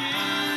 you.